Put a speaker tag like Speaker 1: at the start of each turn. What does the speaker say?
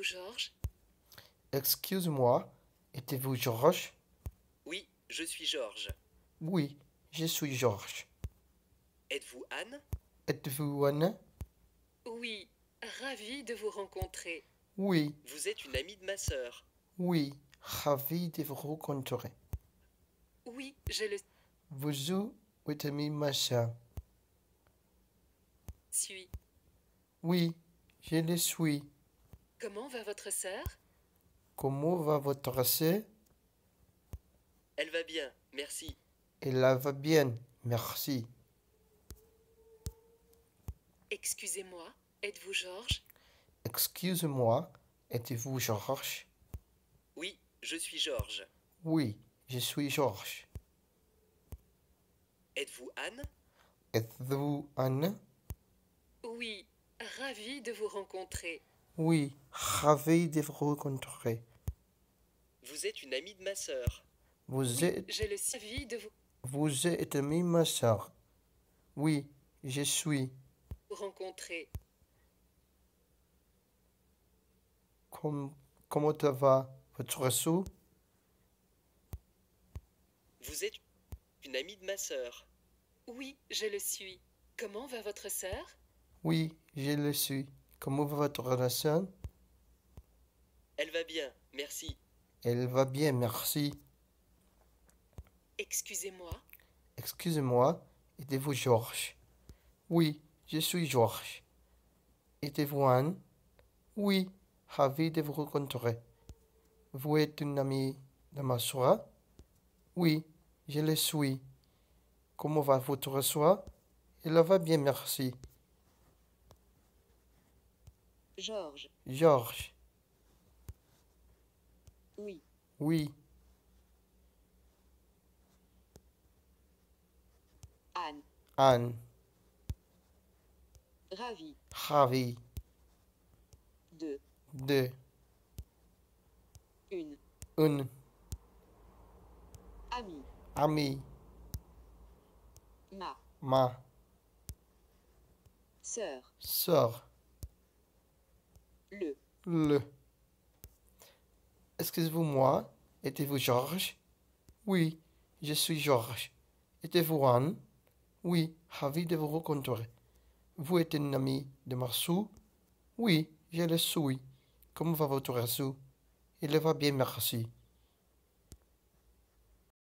Speaker 1: Êtes-vous Georges
Speaker 2: Excuse-moi, êtes-vous Georges?
Speaker 3: Oui, je suis Georges.
Speaker 2: Oui, je suis Georges.
Speaker 3: Êtes-vous Anne?
Speaker 2: Êtes-vous Anne?
Speaker 1: Oui, ravi de vous rencontrer.
Speaker 2: Oui,
Speaker 3: Vous êtes une amie de ma sœur.
Speaker 2: oui, ravi de vous rencontrer.
Speaker 1: Oui, je le
Speaker 2: Vous êtes ami ma sœur?
Speaker 1: Suis.
Speaker 2: Oui, je le suis.
Speaker 1: Comment va votre sœur?
Speaker 2: Comment va votre sœur?
Speaker 3: Elle va bien, merci.
Speaker 2: Elle va bien, merci.
Speaker 1: Excusez-moi, êtes-vous Georges?
Speaker 2: Excuse-moi, êtes-vous Georges?
Speaker 3: Oui, je suis Georges.
Speaker 2: Oui, je suis Georges.
Speaker 3: Êtes-vous Anne?
Speaker 2: Êtes-vous Anne?
Speaker 1: Oui, ravi de vous rencontrer.
Speaker 2: Oui, ravi de vous rencontrer.
Speaker 3: Vous êtes une amie de ma sœur.
Speaker 2: Vous êtes,
Speaker 1: Je le suis de vous
Speaker 2: vous êtes ami ma sœur Oui, je suis.
Speaker 1: rencontrer.
Speaker 2: Com- comment ça va votre sou?
Speaker 3: Vous êtes une amie de ma sœur.
Speaker 1: Oui, je le suis. Comment va votre sœur?
Speaker 2: Oui, je le suis. Comment va votre relation?
Speaker 3: Elle va bien, merci.
Speaker 2: Elle va bien, merci.
Speaker 1: Excusez-moi,
Speaker 2: Excusez-moi, êtes-vous Georges? Oui, je suis Georges. Êtes-vous Anne Oui, ravi de vous rencontrer. Vous êtes une amie de ma soeur? Oui, je le suis. Comment va votre soeur? Elle va bien, merci.
Speaker 4: Georges,
Speaker 2: Georges
Speaker 4: oui.
Speaker 2: Oui,
Speaker 4: Anne,
Speaker 2: Anne,
Speaker 4: ravi.
Speaker 2: ravi.
Speaker 4: De,
Speaker 2: De,
Speaker 4: une,
Speaker 2: une
Speaker 4: amie.
Speaker 2: amie,
Speaker 4: Ma,
Speaker 2: ma
Speaker 4: sœur.
Speaker 2: soeur.
Speaker 4: Le,
Speaker 2: Le. Excusez-moi, êtes-vous Georges? Oui, je suis Georges. Êtes-vous Anne Oui, ravi de vous rencontrer. Vous êtes une amie de Marsou Oui, je le suis. Comment va votre sou? Il va bien, merci.